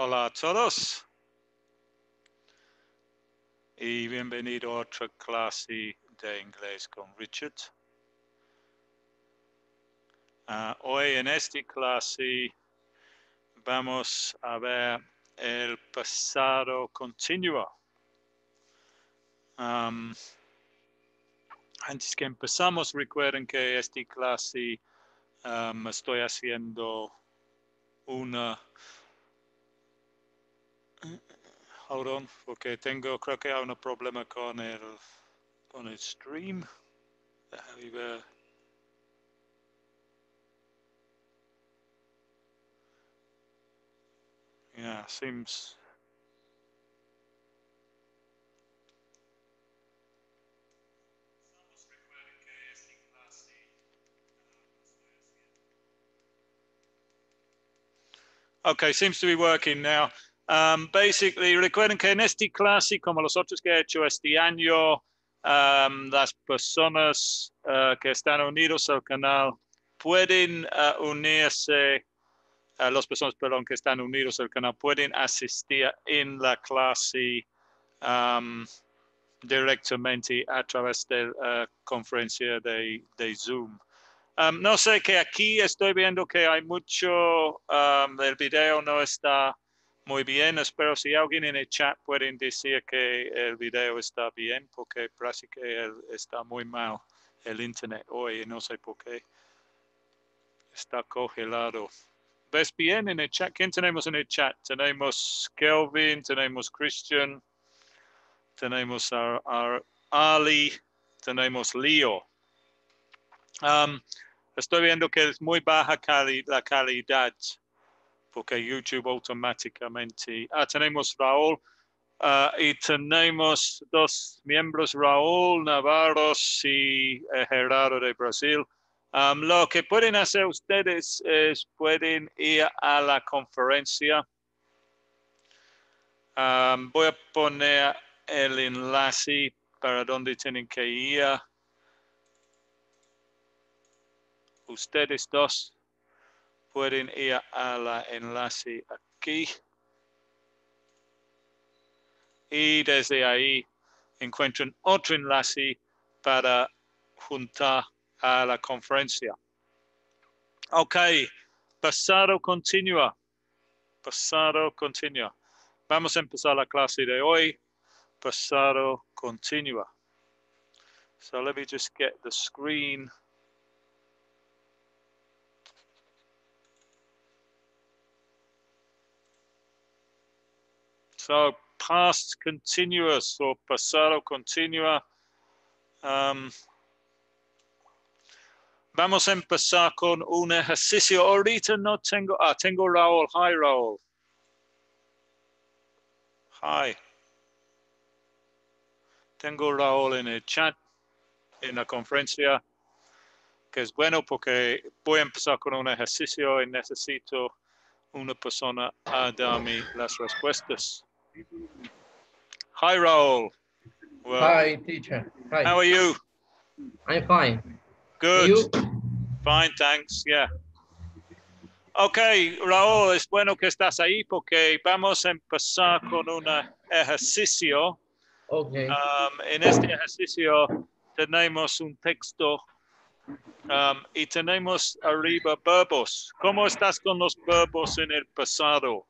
Hola a todos. Y bienvenido a otra clase de inglés con Richard. Ah, hoy en esta clase vamos a ver el pasado continuo. Antes que empezamos, recuerden que esta clase am, estoy haciendo una hold on, Ok, tengo, creo que hay un problema con el, con el stream. Déjame ver. Yeah, seems. Okay, seems to be working now. Um, basically, recuerden que en esta clase, como los otros que he hecho este año, um, las personas uh, que están unidos al canal pueden uh, unirse, uh, las personas, perdón, que están unidos al canal pueden asistir en la clase um, directamente a través de la conferencia de, de Zoom. Um, no sé que aquí estoy viendo que hay mucho, el video no está muy bien, espero si alguien en el chat pueden decir que el video está bien, porque parece que está muy mal el internet hoy, no sé por qué. Está congelado. ¿Ves bien en el chat? ¿Quién tenemos en el chat? Tenemos Kelvin, tenemos Christian, tenemos a, a Ali, tenemos Leo. Um, estoy viendo que es muy baja la calidad porque YouTube automáticamente. Ah, tenemos Raúl ah, y tenemos dos miembros, Raúl Navarros y eh, Gerardo de Brasil. Um, lo que pueden hacer ustedes es pueden ir a la conferencia. Um, voy a poner el enlace para donde tienen que ir. Ustedes dos pueden ir a la enlace aquí. Y desde ahí encuentran otro enlace para juntar a la conferencia. Ok, pasado continua. Pasado continua. Vamos a empezar la clase de hoy. Pasado continua. So let me just get the screen. So past continuous or pasado continua. Um, vamos a empezar con un ejercicio. Ahorita no tengo, ah, tengo Raúl. Hi, Raúl. Hi. Tengo Raúl en el chat, en la conferencia, que es bueno porque voy a empezar con un ejercicio y necesito una persona a darme las respuestas. Hi, Raúl. Well, Hi, teacher. Hi. How are you? I'm fine. Good. You? Fine, thanks. Yeah. Ok, Raúl, es bueno que estás ahí porque vamos a empezar con un ejercicio. Okay. Um, en este ejercicio tenemos un texto um, y tenemos arriba verbos. ¿Cómo estás con los verbos en el pasado?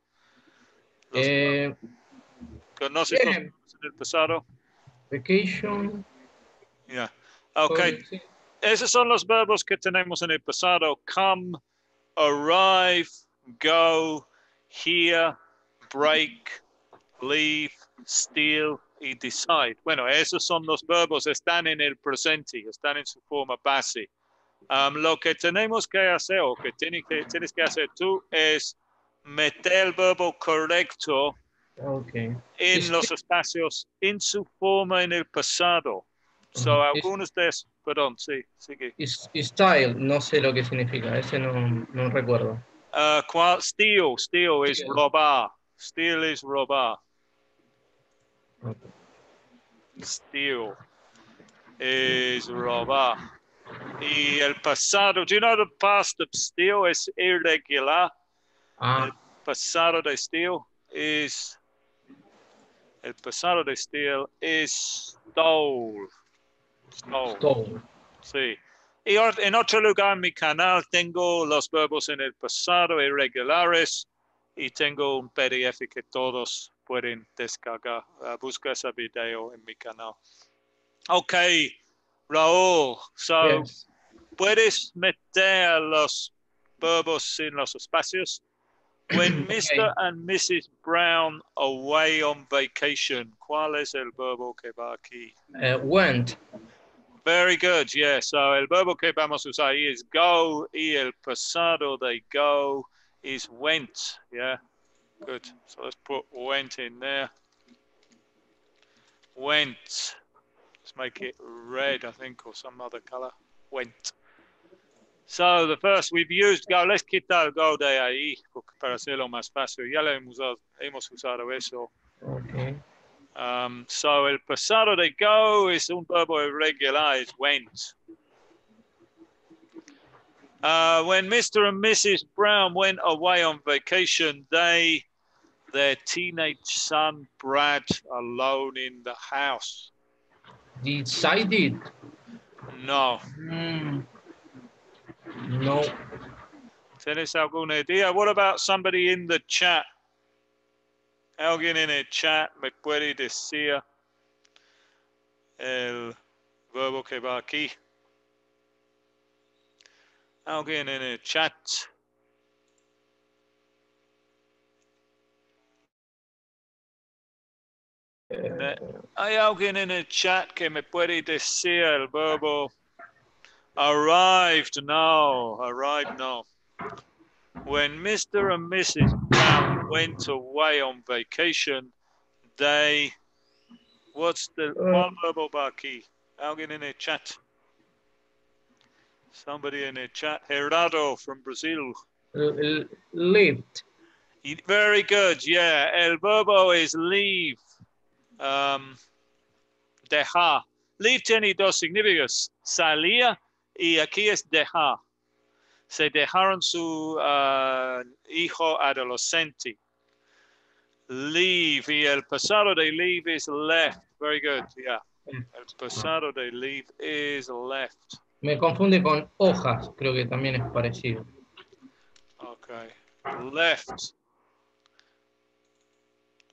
Eh, ¿Conoces verbos en el pasado? vacation. Yeah. Ok, sí. esos son los verbos que tenemos en el pasado. Come, arrive, go, hear, break, leave, steal y decide. Bueno, esos son los verbos, están en el presente, están en su forma base. Um, lo que tenemos que hacer o que, tiene que tienes que hacer tú es meter el verbo correcto Okay. en Es los espacios en su forma en el pasado. So. Es- algunos de esos, perdón, sí, sigue. style, no sé lo que significa, ese no, no recuerdo. Uh, ¿cuál? Steal, steal is Steal. robar. Steal is robar. Okay. Steal is robar. Y el pasado, do you know the past of steal is irregular? Ah, Pasado de steal. is el pasado de steal is stole. Stole. Stole. Sí. Y en otro lugar en mi canal tengo los verbos en el pasado irregulares y tengo un PDF que todos pueden descargar. Uh, busca ese video en mi canal. Ok, Raúl, so Yes. puedes meter los verbos en los espacios. When Mr. and Mrs. Brown away on vacation, ¿cuál es el verbo que va aquí? Uh, went. Very good, yeah. So el verbo que vamos a usar es go y el pasado de go is went, yeah. Good. So let's put went in there. Went. Let's make it red, I think, or some other color. Went. So the first we've used go. Let's quitar el go de ahí porque para hacerlo más fácil. Ya lo hemos usado, hemos usado eso. Okay. Um, so el pasado de go es un verbo irregular, es went. Uh, when Mr. and Mrs. Brown went away on vacation, they, their teenage son Brad, alone in the house. Decided. No. Mm. No. ¿Tienes alguna idea? What about somebody in the chat? Alguien en el chat me puede decir el verbo que va aquí. Alguien en el chat. Eh, ¿Hay alguien en el chat que me puede decir el verbo arrived? now, arrived, now. When Mr. and Mrs. Brown went away on vacation, they. What's the ¿cuál verbo va aquí? Alguien in el chat. Somebody in the chat. Gerardo from Brazil. lived. Very good. Yeah, el verbo is leave. Um, dejar. Leave tiene dos significados. Salía y aquí es dejar. Se dejaron su ah, hijo adolescente. Leave. Y el pasado de leave is left. Very good. Yeah. El pasado de leave is left. Me confunde con hojas, creo que también es parecido. Okay. Left.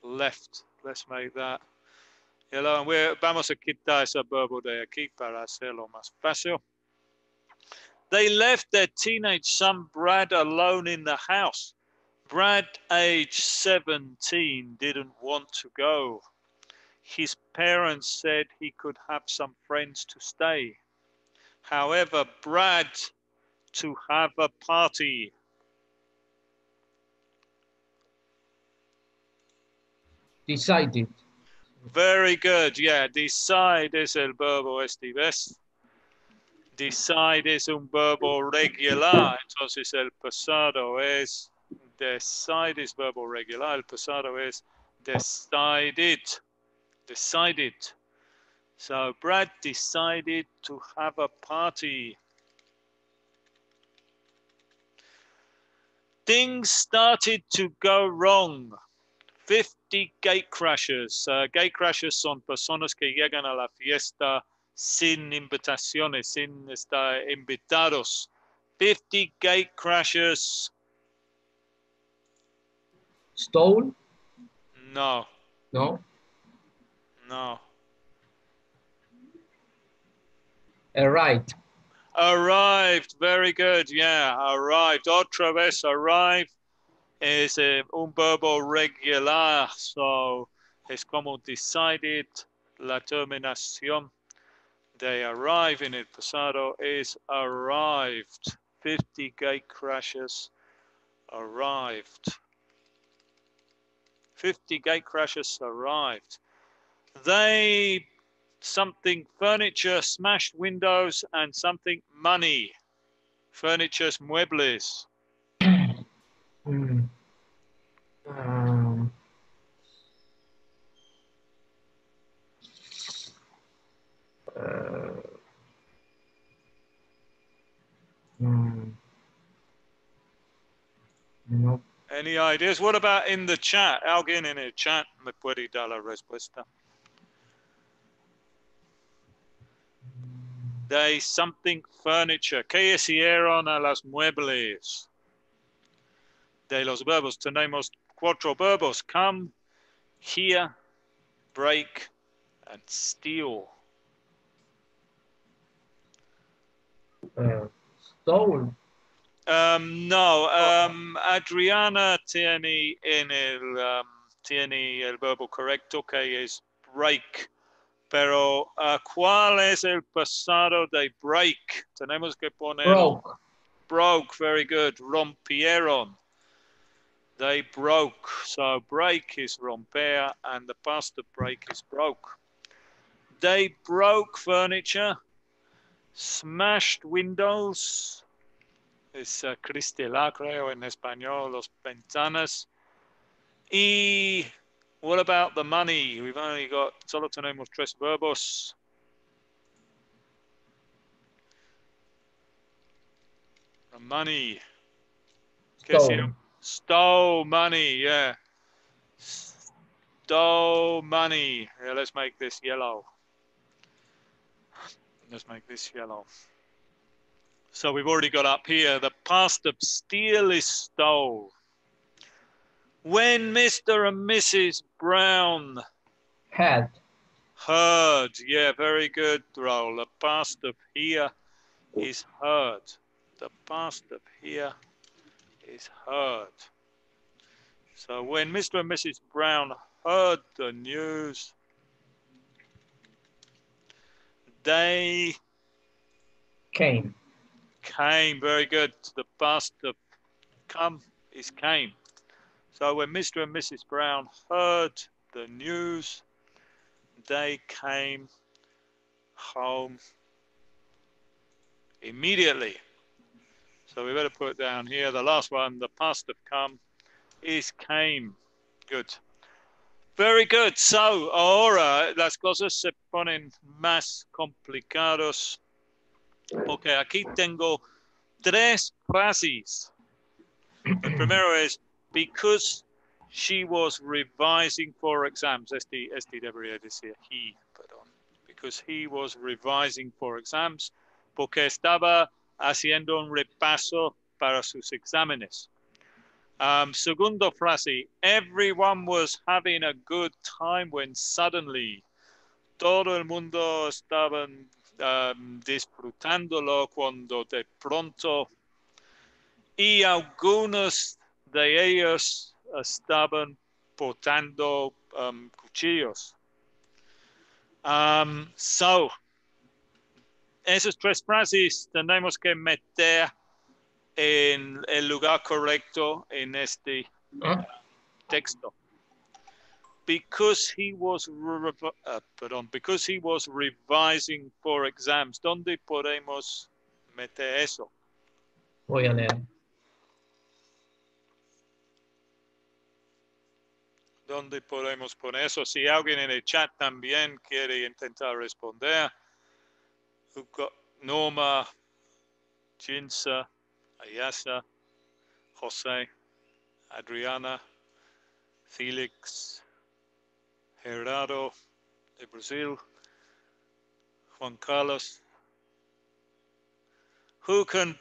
Left. Let's make that. Hello, and we're, vamos a quitar ese verbo de aquí para hacerlo más fácil. They left their teenage son Brad alone in the house. Brad, age 17, didn't want to go. His parents said he could have some friends to stay. However, Brad to have a party. Decided. Very good. Yeah, decide es el verbo este, ¿ves? Decide es un verbo regular, entonces el pasado es decide verbo regular, el pasado es decided. Decided. So Brad decided to have a party. Things started to go wrong. 50 gate crashers. Uh, gate crashers son personas que llegan a la fiesta sin invitaciones, sin estar invitados. 50 gate crashers. Stole. No, No. no. Arrived. Arrived. Very good. Yeah, arrived. Otra vez arrived. Es eh, un verbo regular. So es como decided. La terminación de arrive in el pasado is arrived. 50 gate crashes arrived. 50 gate crashes arrived. They something furniture, smashed windows, and something money. Furniture's muebles. Mm. Uh, mm. No. Any ideas? What about in the chat? Alguien en el chat me puede dar la respuesta. De something furniture. ¿Qué hicieron a las muebles? De los verbos tenemos cuatro verbos. Come, hear, break, and steal. Uh, stole. Um, no, um, Adriana tiene en el, um, tiene el verbo correcto que es break. Pero, uh, ¿cuál es el pasado de break? Tenemos que poner. Broke. Broke, very good. Rompieron. They broke. So break is romper and the past of break is broke. They broke furniture, smashed windows. Es uh, cristela, creo, en español, los ventanas. Y what about the money? We've only got, solo tenemos tres verbos. The money. Stole. Stole money, yeah. Stole money. Yeah, let's make this yellow. Let's make this yellow. So we've already got up here the past of steal is stole. When Mr. and Mrs. Brown Had. heard, yeah, very good, Raúl. The past of here is heard. The past of here is heard. So when Mr. and Mrs. Brown heard the news, they Came. came. Very good. The past of come is came. So when Mr. and Mrs. Brown heard the news, they came home immediately. So we better put down here the last one, the past of come is came. Good. Very good. So ahora las cosas se ponen más complicados Ok, aquí tengo tres frases. El primero es because she was revising for exams. Este, este debería decir he, perdón. Because he was revising for exams. Porque estaba haciendo un repaso para sus exámenes. Um, segundo frase, everyone was having a good time when suddenly todo el mundo estaban um, disfrutándolo cuando de pronto y algunos de ellos estaban portando um, cuchillos. Um, so, esas tres frases tenemos que meter en el lugar correcto en este Ah, texto. Because he was uh, perdón, because he was revising for exams. ¿Dónde podemos meter eso? voy a leer. ¿Dónde podemos poner eso? Si alguien en el chat también quiere intentar responder. Norma, Jinsa, Ayasa, Jose, Adriana, Felix, Gerardo de Brazil, Juan Carlos. Who can,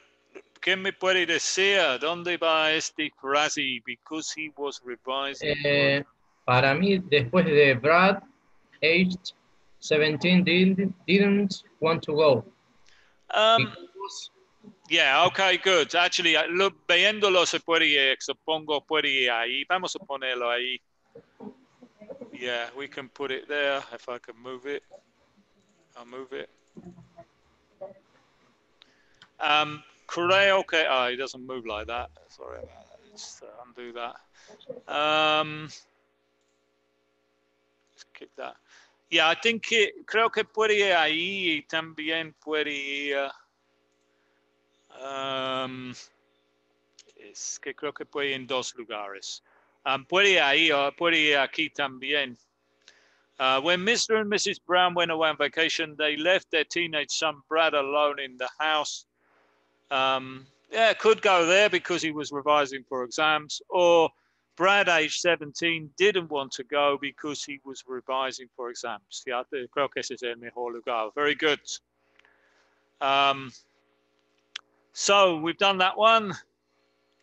¿quién me puede decir dónde va este frase? Because he was for Eh, para mí, después de Brad, aged 17, didn't, didn't want to go. Um, Because- yeah, okay, good. Actually, uh, lo, viéndolo se puede ir, supongo puede ahí. Vamos a ponerlo ahí. Yeah, we can put it there if I can move it. I'll move it. Um, creo que, oh, it doesn't move like that. Sorry about that. Let's uh, undo that. Um, let's keep that. Yeah, I think it, creo que puede ir ahí y también puede ir. Um, es que creo que puede ir en dos lugares. Um, puede ir ahí o puede ir aquí también. Uh, when Mr. and Mrs. Brown went away on vacation, they left their teenage son Brad alone in the house. Um, yeah, could go there because he was revising for exams, or Brad, age 17, didn't want to go because he was revising for exams. Yeah, creo que ese es el mejor lugar. Very good. Um, so we've done that one.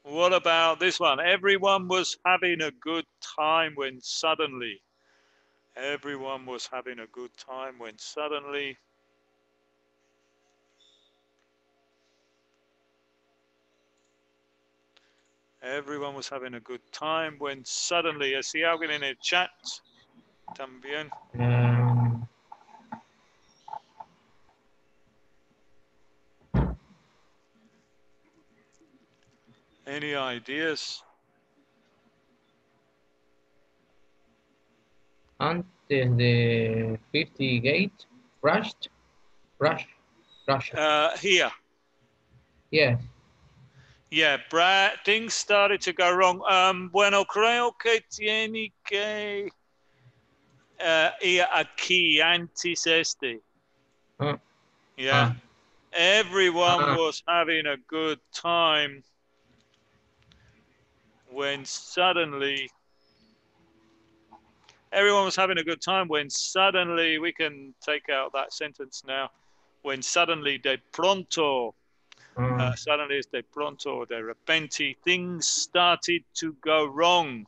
What about this one? Everyone was having a good time when suddenly, everyone was having a good time when suddenly, everyone was having a good time when suddenly, si alguien en el chat también. Mm. Any ideas? antes de 50 Gate, rushed, rush, rush. Uh, here. Yes. Yeah, Brad, things started to go wrong. Um, bueno, creo que tiene que uh, ir aquí antes este. Ah, Yeah. Ah. Everyone Ah. was having a good time when suddenly everyone was having a good time when suddenly we can take out that sentence now when suddenly de pronto ah, uh, suddenly it's de pronto de repente things started to go wrong.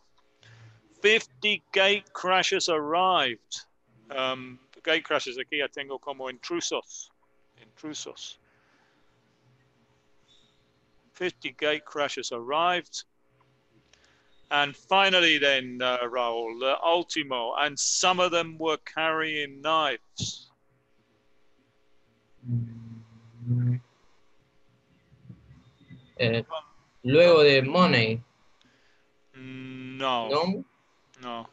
50 gate crashes arrived. Um, gate crashes aquí ya tengo como intrusos. Intrusos. 50 gate crashes arrived and finally then uh, Raul the ultimo and some of them were carrying knives eh, luego de Money, no ¿no? no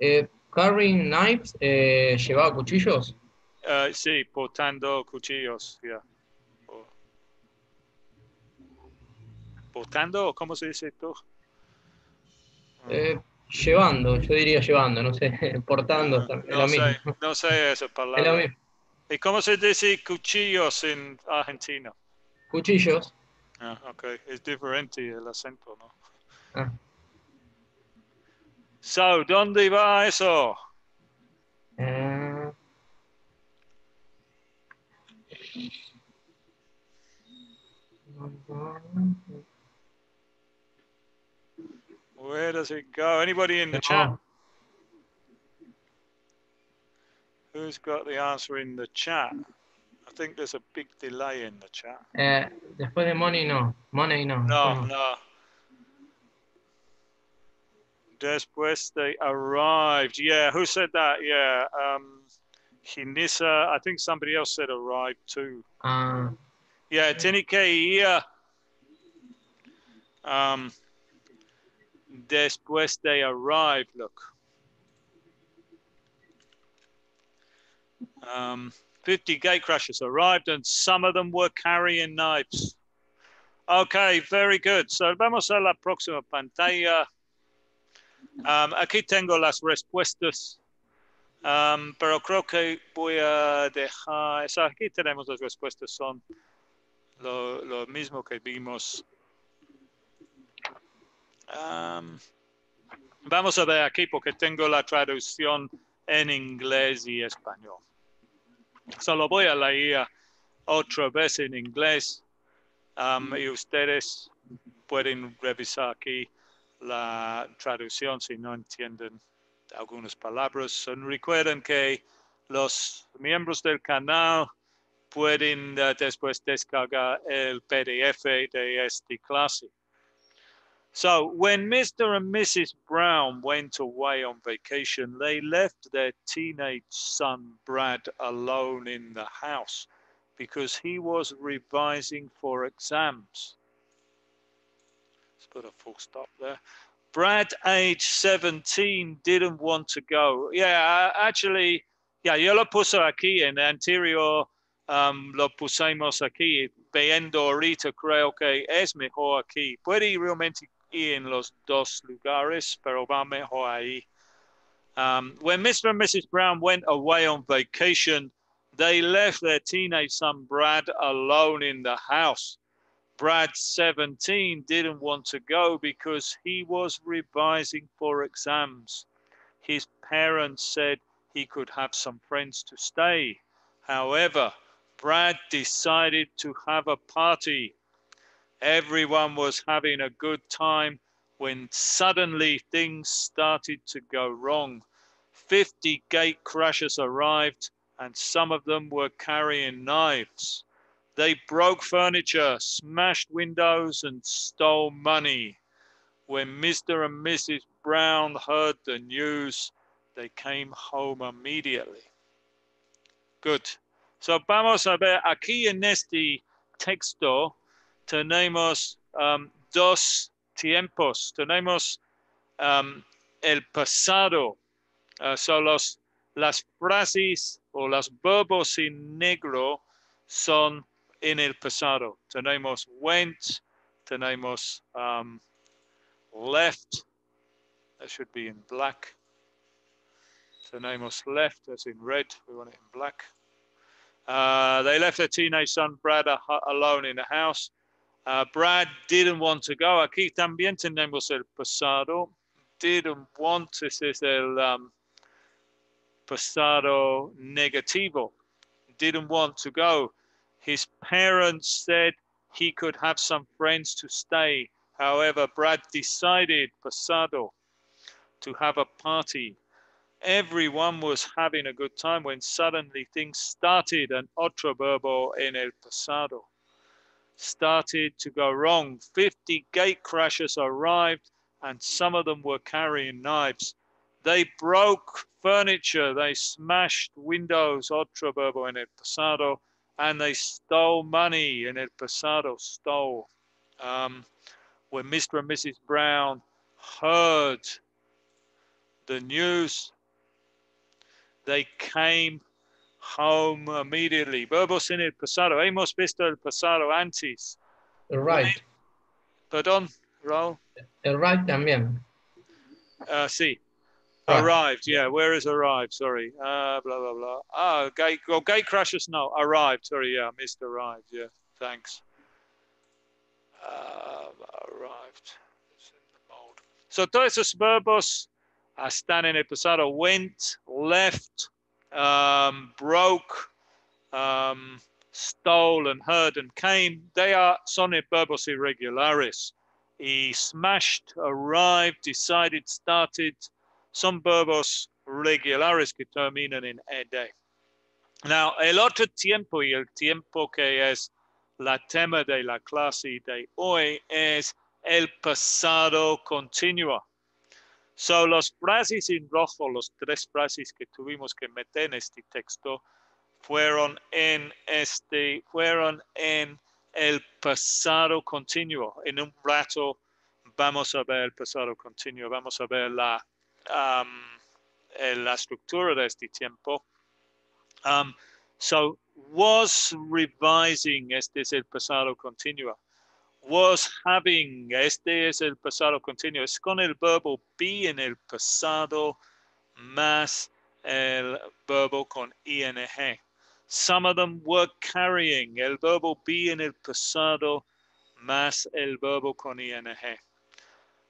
Eh, carrying knives, eh, llevaba cuchillos. Uh, sí, portando cuchillos, yeah. O- ¿Portando? ¿Cómo se dice esto? Eh, llevando, yo diría llevando, no sé, portando, Ah, es no, lo sé, mismo. no sé esa Es lo mismo. ¿Y cómo se dice cuchillos en Argentina? Cuchillos. Ah, ok, es diferente el acento, ¿no? Ah, So, ¿dónde va eso? eh, Where does it go? Anybody in the chat? Who's got the answer in the chat? I think there's a big delay in the chat. eh, después de Money no, Money no. No, no. Después they arrived. Yeah, who said that? Yeah. Um Hinisa, I think somebody else said arrived too. Ah, Yeah, que ir. Um después they arrived, look. Um 50 gate crashers arrived and some of them were carrying knives. Okay, very good. So vamos a la próxima pantalla. Um, aquí tengo las respuestas, um, pero creo que voy a dejar. so aquí tenemos las respuestas, son lo, lo mismo que vimos. Um, vamos a ver aquí porque tengo la traducción en inglés y español. Solo voy a leer otra vez en inglés um, y ustedes pueden revisar aquí la traducción si no entienden algunas palabras. Recuerden que los miembros del canal pueden uh, después descargar el PDF de esta clase. So when Mr. and Mrs. Brown went away on vacation, they left their teenage son Brad alone in the house because he was revising for exams. Let's put a full stop there. Brad, age 17, didn't want to go. Yeah, uh, actually, yeah, yo lo puse aquí en anterior, um, lo pusimos aquí. Viendo ahorita, creo que es mejor aquí. Puede realmente ir en los dos lugares, pero va mejor ahí. Um, when Mr. and Mrs. Brown went away on vacation, they left their teenage son Brad alone in the house. Brad 17 didn't want to go because he was revising for exams. His parents said he could have some friends to stay. However, Brad decided to have a party. Everyone was having a good time when suddenly things started to go wrong. 50 gate crashers arrived and some of them were carrying knives. They broke furniture, smashed windows, and stole money. When Mr. and Mrs. Brown heard the news, they came home immediately. Good. So vamos a ver aquí en este texto tenemos um, dos tiempos. Tenemos um, el pasado. Uh, son los, las frases o los verbos en negro son en el pasado. Tenemos went, tenemos um, left, that should be in black. Tenemos left, as in red, we want it in black. Uh, they left their teenage son Brad alone in the house. Uh, Brad didn't want to go. Aquí también tenemos el pasado. Didn't want, this is el um, pasado negativo. Didn't want to go. His parents said he could have some friends to stay. However, Brad decided, pasado, to have a party. Everyone was having a good time when suddenly things started and otro verbo en el pasado started to go wrong. 50 gate crashers arrived and some of them were carrying knives. They broke furniture, they smashed windows, otro verbo en el pasado, and they stole money in El Pasado, stole. Um, when Mr. and Mrs. Brown heard the news, they came home immediately. Verbos en el pasado. Hemos visto el pasado antes. Right. Perdón, Raul. El right también. Uh, sí. Arrived, yeah. Where is arrived? Sorry. Uh, blah, blah, blah. Ah, gate, well, gate crashes, no. Arrived, sorry, yeah. Missed arrived, yeah. Thanks. Uh, arrived. So todos esos verbos están en el pasado. Went, left, um, broke, um, stole, and heard and came. They are son verbos irregulares. He smashed, arrived, decided, started, son verbos regulares que terminan en ed. Now, el otro tiempo y el tiempo que es la tema de la clase de hoy es el pasado continuo. So, los frases en rojo, los tres frases que tuvimos que meter en este texto, fueron en este, fueron en el pasado continuo. En un rato vamos a ver el pasado continuo, vamos a ver la um, la estructura de este tiempo. Um, so, was revising, este es el pasado continuo. Was having, este es el pasado continuo. Es con el verbo be en el pasado más el verbo con ing. Some of them were carrying, el verbo be en el pasado más el verbo con ing.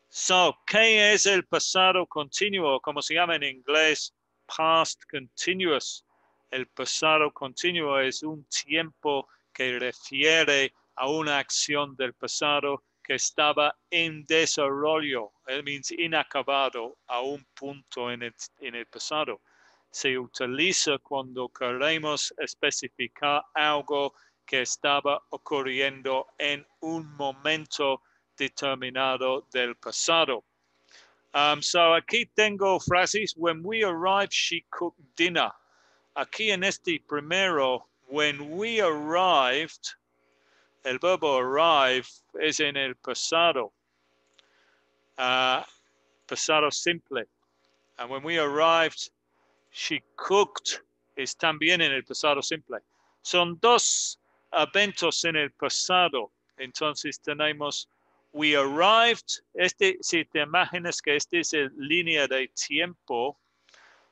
So, ¿qué es el pasado continuo? Como se llama en inglés, past continuous. El pasado continuo es un tiempo que refiere a una acción del pasado que estaba en desarrollo. It means inacabado a un punto en el, en el pasado. Se utiliza cuando queremos especificar algo que estaba ocurriendo en un momento determinado del pasado. Um, so aquí tengo frases. When we arrived, she cooked dinner. Aquí en este primero, when we arrived, el verbo arrive es en el pasado. Uh, pasado simple. And when we arrived, she cooked es también en el pasado simple. Son dos eventos en el pasado. Entonces tenemos we arrived, este, si te imaginas que esta es la línea de tiempo,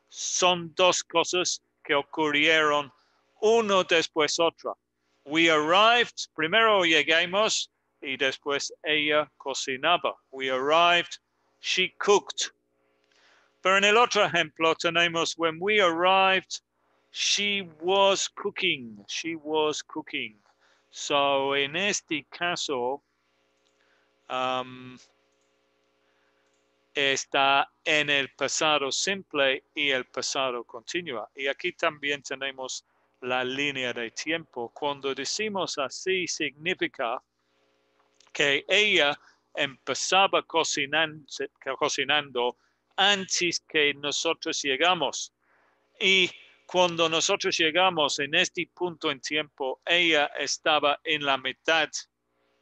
son dos cosas que ocurrieron uno después otra. We arrived, primero llegamos, y después ella cocinaba. We arrived, she cooked. Pero en el otro ejemplo tenemos when we arrived, she was cooking, she was cooking. So en este caso, um, está en el pasado simple y el pasado continuo. Y aquí también tenemos la línea de tiempo. Cuando decimos así, significa que ella empezaba cocinando, cocinando antes que nosotros llegamos. Y cuando nosotros llegamos en este punto en tiempo, ella estaba en la mitad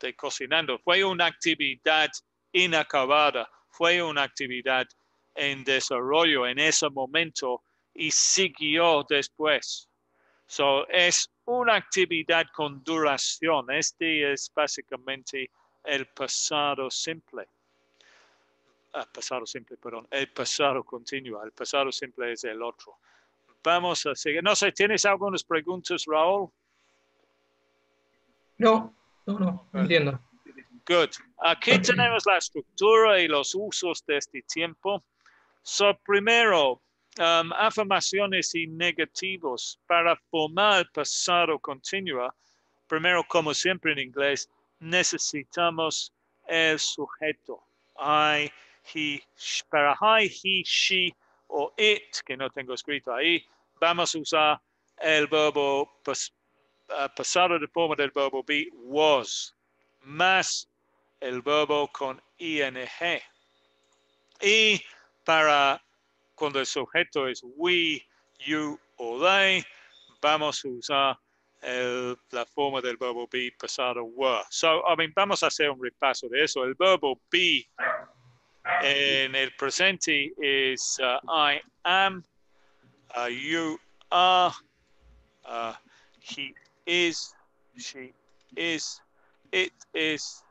de cocinando. Fue una actividad inacabada fue una actividad en desarrollo en ese momento y siguió después. So, es una actividad con duración. Este es básicamente el pasado simple. Ah, pasado simple, perdón. El pasado continuo. El pasado simple es el otro. Vamos a seguir. No sé, ¿tienes algunas preguntas, Raúl? No, no, no, entiendo. Good. Aquí tenemos la estructura y los usos de este tiempo. So, primero, um, afirmaciones y negativos. Para formar pasado continuo, primero, como siempre en inglés, necesitamos el sujeto. I, he, para I, he, she o it, que no tengo escrito ahí, vamos a usar el verbo uh, pasado de forma del verbo be, was, más el verbo con ing. Y para cuando el sujeto es we, you o they, vamos a usar la forma del verbo be pasado were. So, I mean, vamos a hacer un repaso de eso. El verbo be en el presente es uh, I am, uh, you are, uh, he is, she is, it is,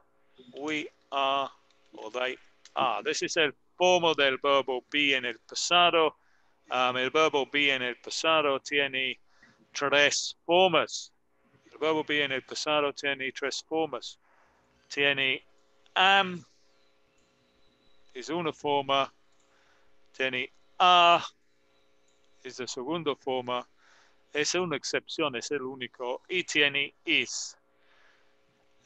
we are o they are. This is el forma del verbo be en el pasado. Um, el verbo be en el pasado tiene tres formas. El verbo be en el pasado tiene tres formas. Tiene am, es una forma. Tiene a, es la segunda forma. Es una excepción, es el único. Y tiene is.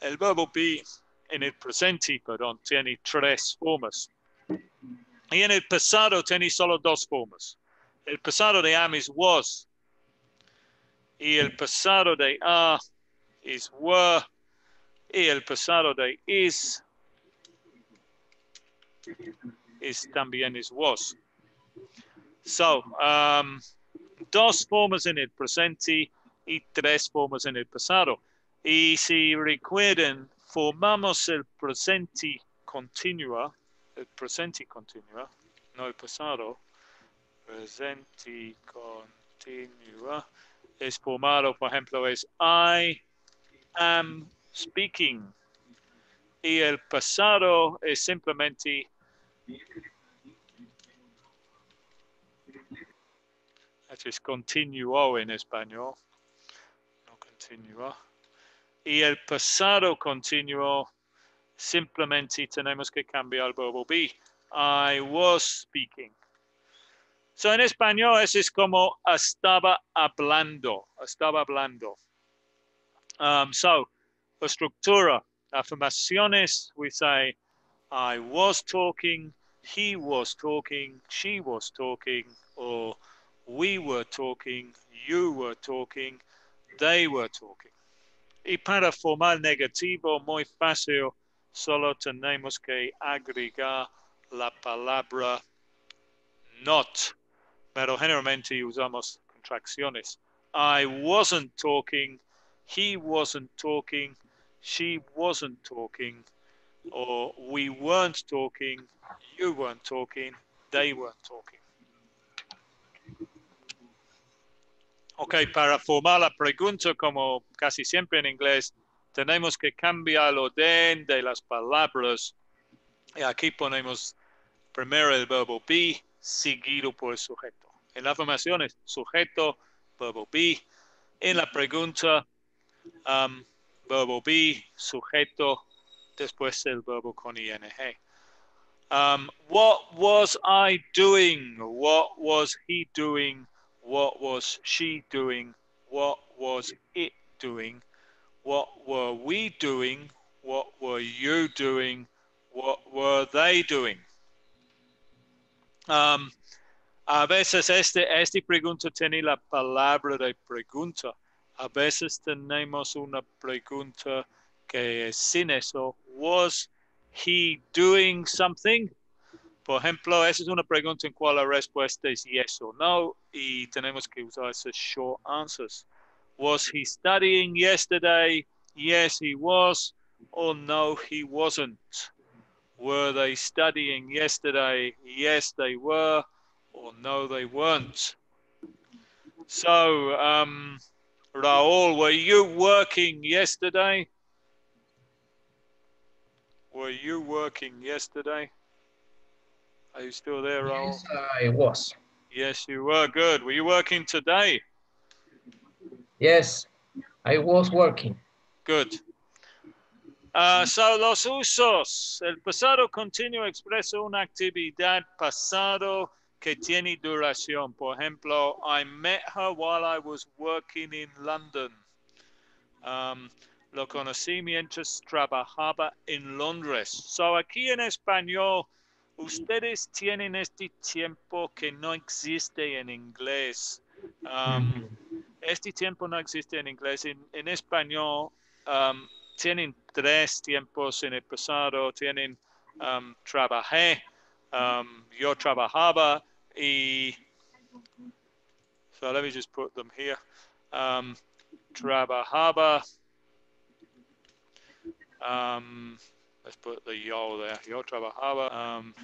El verbo be en el presente, perdón, tiene tres formas. Y en el pasado tiene solo dos formas. El pasado de am es was. Y el pasado de are is were. Y el pasado de is is también is was. So, um, dos formas en el presente y tres formas en el pasado. Y si recuerden, formamos el presente continua, Eh, el presente continua, no el pasado, presente continua, es formado, por ejemplo, es I am speaking. Y el pasado es simplemente es continuo en español, no continua y el pasado continuo simplemente tenemos que cambiar verbo be. I was speaking. So en español eso es como estaba hablando, estaba hablando. Um, so, estructura, afirmaciones, we say, I was talking, he was talking, she was talking, or we were talking, you were talking, they were talking. Y para formar negativo, muy fácil, solo tenemos que agregar la palabra not. Pero generalmente usamos contracciones. I wasn't talking, he wasn't talking, she wasn't talking, or we weren't talking, you weren't talking, they weren't talking. Ok, para formar la pregunta, como casi siempre en inglés, tenemos que cambiar el orden de las palabras. Y aquí ponemos primero el verbo be, seguido por el sujeto. En la afirmación es sujeto, verbo be. En la pregunta, um, verbo be, sujeto, después el verbo con ing. Um, what was I doing? What was he doing? What was she doing? What was it doing? What were we doing? What were you doing? What were they doing? Um, a veces este, este pregunta tiene la palabra de pregunta. A veces tenemos una pregunta que es sin eso. Was he doing something? Por ejemplo, esa es una pregunta en cual la respuesta es yes o no y tenemos que usar esas short answers. Was he studying yesterday? Yes, he was. Or no, he wasn't. Were they studying yesterday? Yes, they were. Or no, they weren't. So, um, Raúl, were you working yesterday? Were you working yesterday? Are you still there, Raúl? Yes, I was. Yes, you were. Good. Were you working today? Yes, I was working. Good. Uh, so los usos. El pasado continuo expresa una actividad pasado que tiene duración. Por ejemplo, I met her while I was working in London. Um, lo conocí mientras trabajaba en Londres. So aquí en español, ustedes tienen este tiempo que no existe en inglés. Um, este tiempo no existe en inglés. En, en español um, tienen tres tiempos en el pasado. Tienen um, trabajé, um, yo trabajaba y... So let me just put them here. Um, trabajaba. Um, let's put the yo there. Yo trabajaba.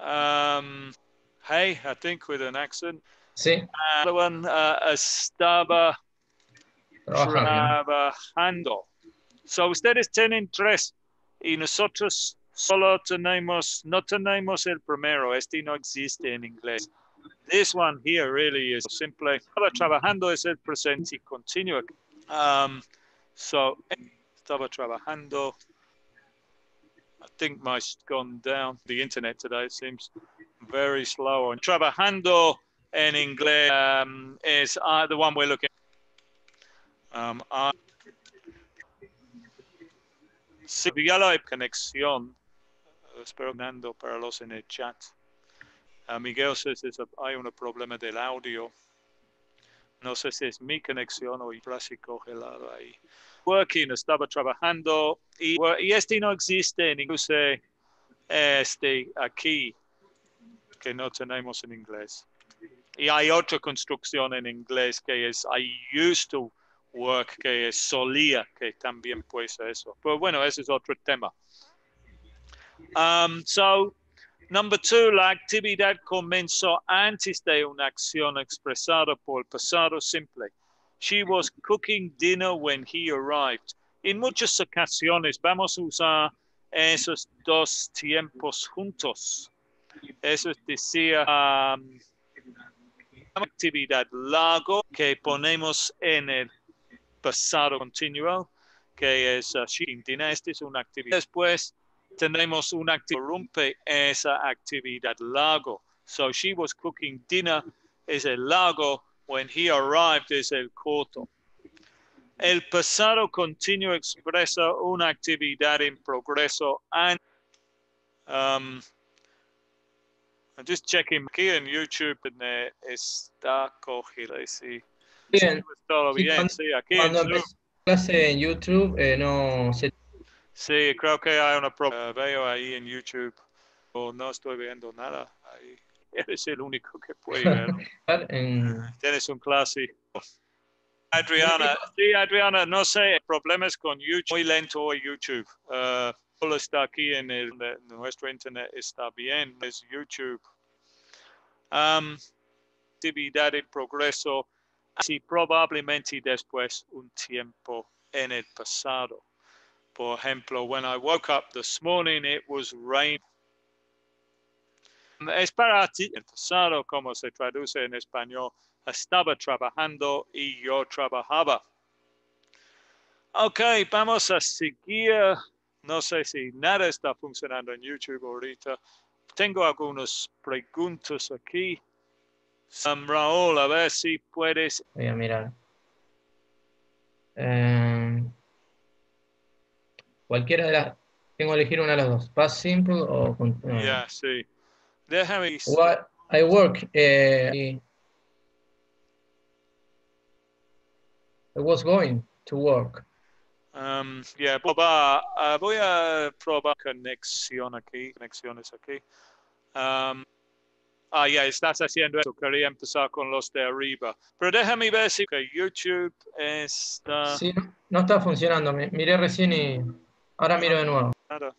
Um, hey, I think with an accent. Sí, Another one, uh, estaba trabajando. trabajando. So ustedes tienen tres y nosotros solo tenemos, no tenemos el primero. Este no existe en inglés. This one here really is simple. Estaba trabajando es el presente continuo. Um, so, estaba trabajando. I think mine's gone down. The internet today seems very slow. And trabajando in English um, is uh, the one we're looking. Um, I, si ya la conexión, espero Nando para los en el chat. Uh, Miguel says a, hay un problema del audio. No sé si es mi conexión o el clásico gelado ahí. Working, estaba trabajando y, y este no existe en inglés. Este aquí que no tenemos en inglés. Y hay otra construcción en inglés que es I used to work, que es solía, que también puede ser eso. Pero bueno, ese es otro tema. Um, so, number two, la actividad comenzó antes de una acción expresada por el pasado simple. She was cooking dinner when he arrived. En muchas ocasiones vamos a usar esos dos tiempos juntos. Eso decía um, actividad largo que ponemos en el pasado continuo, que es dinner. Esta es una actividad. Después tenemos una actividad rompe esa actividad largo. So she was cooking dinner es el largo. When he arrived es el corto. El pasado continuo expresa una actividad en progreso and um, just checking aquí en YouTube and, está cogido, sí. Bien. Todo Sí, bien, cuando- sí, aquí en Cuando empecé clase en YouTube, eh, no se Sí, creo que hay una pro- eh, veo ahí en YouTube. O no estoy viendo nada. Ahí. Eres el único que puede ver. en, Tienes un clásico. Adriana, sí, Adriana, no sé, problemas con YouTube. Muy lento hoy YouTube. Eh, está aquí en el, de- nuestro internet, está bien, es YouTube. Um, actividad en progreso, así probablemente después un tiempo en el pasado. Por ejemplo, when I woke up this morning, it was rain. Es para ti, el pasado, como se traduce en español, estaba trabajando y yo trabajaba. Ok, vamos a seguir No sé si nada está funcionando en YouTube ahorita. Tengo algunas preguntas aquí. Um, Raúl, a ver si puedes. Voy a mirar. Em, cualquiera de las... Tengo que elegir una de las dos. Past simple o... eh, Ya, sí. Déjame. What I work. eh, I was going to work. Um, yeah, probar, ah, voy a probar conexión aquí, conexiones aquí. Um, ah, ya, estás haciendo eso. Quería empezar con los de arriba. Pero déjame ver si YouTube está. Sí, no, no está funcionando. Mi- miré recién y ahora miro de nuevo. Nada.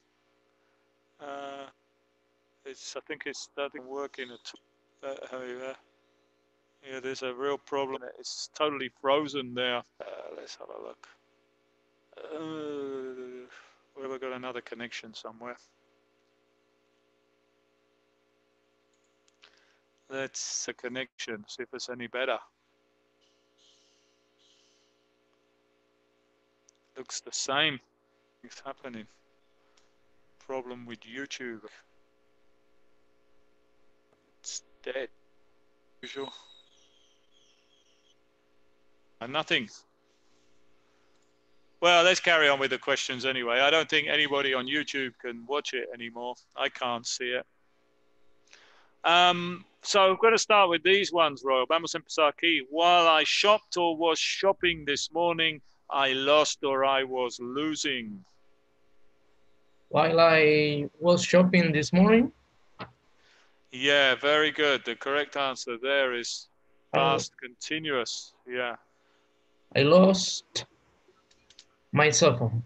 Uh, it's, I think it's starting working. At, uh, there? Yeah, there's a real problem. It's totally frozen there. Uh, let's have a look. Uh, where we got another connection somewhere. That's a connection. See if it's any better. Looks the same. It's happening problem with YouTube. It's dead. Usual. And nothing. Well, let's carry on with the questions anyway. I don't think anybody on YouTube can watch it anymore. I can't see it. Um, so I'm going to start with these ones, Raúl. Vamos empezar aquí. While I shopped or was shopping this morning, I lost or I was losing. While I was shopping this morning, Yeah, very good. The correct answer there is past continuous. Yeah. I lost my cell phone.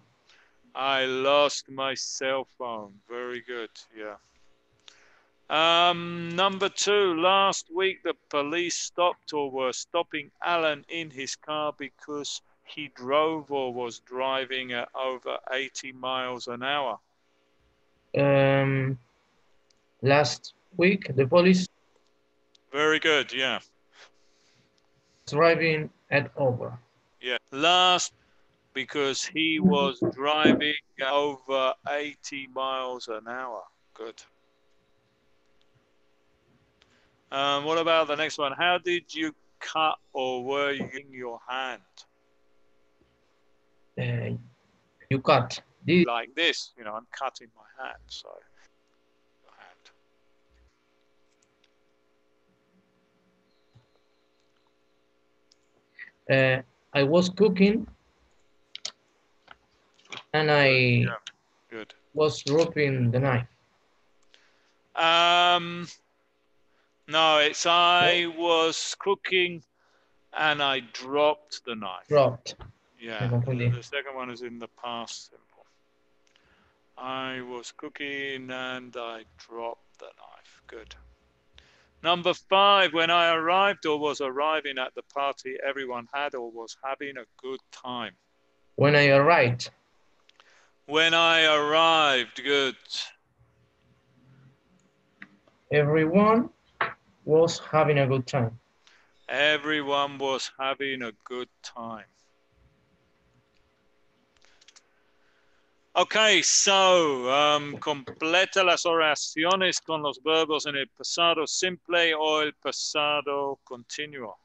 I lost my cell phone. Very good. Yeah. Um, number two, last week the police stopped or were stopping Alan in his car because he drove or was driving at over 80 miles an hour. Um, last week, the police Very good. Yeah. driving at over. Yeah. Last because he was driving over 80 miles an hour. Good. Um, what about the next one? How did you cut or were you in your hand? Uh, you cut. Did, Like this, you know, I'm cutting my hand, so. Hand. uh, I was cooking and I Yeah. Good. was dropping the knife. Um, no, it's I was cooking and I dropped the knife. Dropped. Yeah, the second one is in the past simple. I was cooking and I dropped the knife. Good. Number five, when I arrived or was arriving at the party, everyone had or was having a good time. When I arrived, When I arrived, good. everyone was having a good time. Everyone was having a good time. Okay, so um, completa las oraciones con los verbos en el pasado simple o el pasado continuo.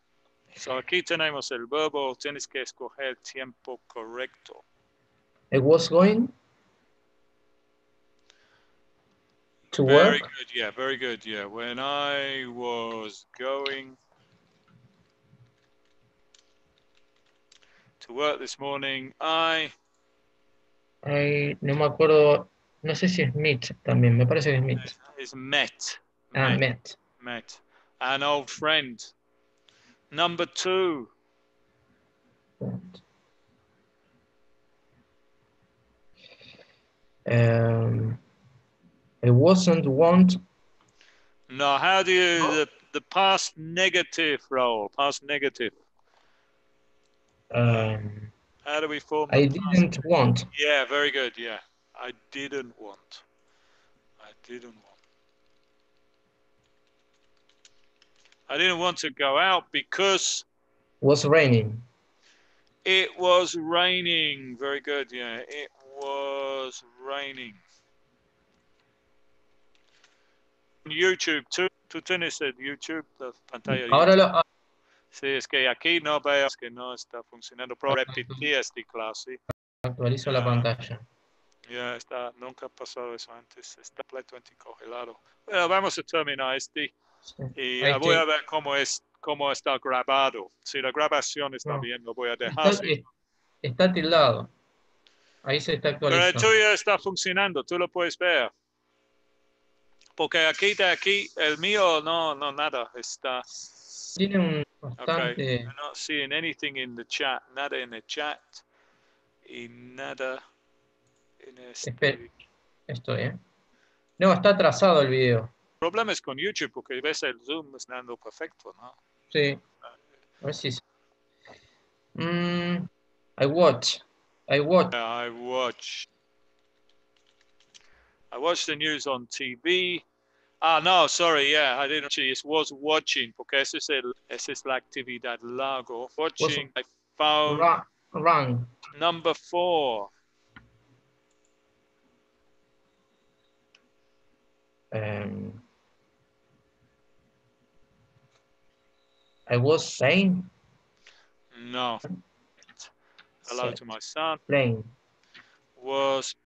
So aquí tenemos el verbo, tienes que escoger el tiempo correcto. I was going to Very work. good, yeah, very good, yeah. When I was going to work this morning, I I, no me acuerdo, no sé si es meet también, me parece que es meet. is met. Ah, met. met. met an old friend. Number two, Um, I wasn't want, no, how do you, the, the past negative role, past negative. um, How do we form I didn't want. Yeah, very good, yeah. I didn't want. I didn't want. I didn't want to go out because it Was raining. it was raining. Very good, yeah. It was raining. YouTube, tú, tú tienes el YouTube, la pantalla. Ahora lo, ah, Sí, es que aquí no veo que no está funcionando. Pero Ah, repetí esta clase. actualizo la Ah. pantalla. Ya está, nunca ha pasado eso antes. Está completamente congelado. Bueno, vamos a terminar este Sí. y Ahí voy a ver cómo es cómo está grabado. Si la grabación está No. bien, lo voy a dejar. Está, es- está tildado. Ahí se está Pero el actualizando. tuyo está funcionando, tú lo puedes ver. Porque aquí de aquí, el mío no, no, nada. Está, Tiene un okay. bastante. I'm not seeing anything in the chat, nada en el chat y nada en este. Estoy, ¿eh? No, está atrasado el video. El problema es con YouTube porque ves el zoom dando perfecto, ¿no? Sí. A ver si. Mm, I watch. I watch. Yeah, I watch. I watch the news on TV. Ah, no, sorry, yeah, I didn't actually. It was watching porque ese es el, esa es la actividad largo. Watching. I found Run. run. number four. Um, I was saying No. Hello to my son. playing. Was